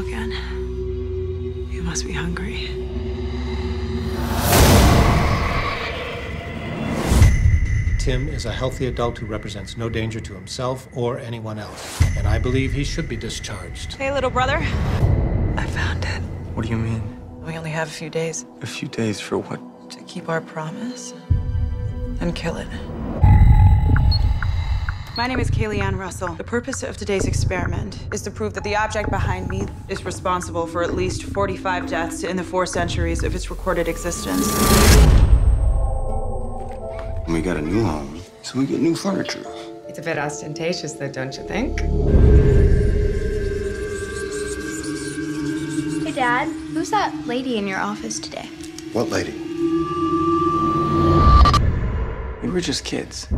again. You must be hungry. Tim is a healthy adult who represents no danger to himself or anyone else. And I believe he should be discharged. Hey, little brother. I found it. What do you mean? We only have a few days. A few days for what? To keep our promise and kill it. My name is Kaylie Ann Russell. The purpose of today's experiment is to prove that the object behind me is responsible for at least 45 deaths in the four centuries of its recorded existence. We got a new home, so we get new furniture. It's a bit ostentatious, though, don't you think? Hey, Dad, who's that lady in your office today? What lady? We were just kids.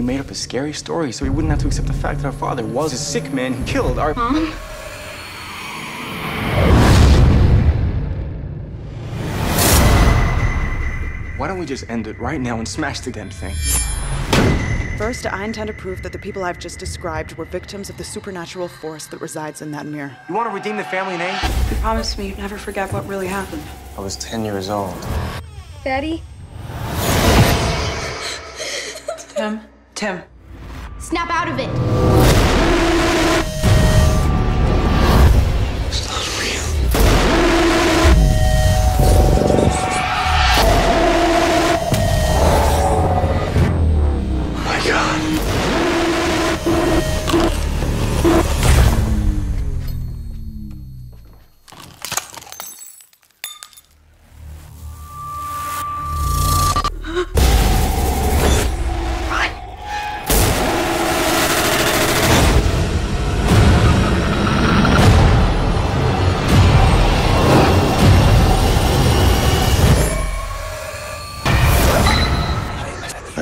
We made up a scary story so we wouldn't have to accept the fact that our father was a sick man who killed our. Mom? Why don't we just end it right now and smash the damn thing? First, I intend to prove that the people I've just described were victims of the supernatural force that resides in that mirror. You want to redeem the family name? You promised me you'd never forget what really happened. I was 10 years old. Daddy? Tim? Tim. Snap out of it!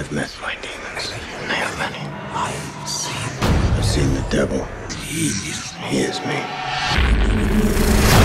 I've met my demons. And they are many. I've seen. I've seen the devil. He is. He is me.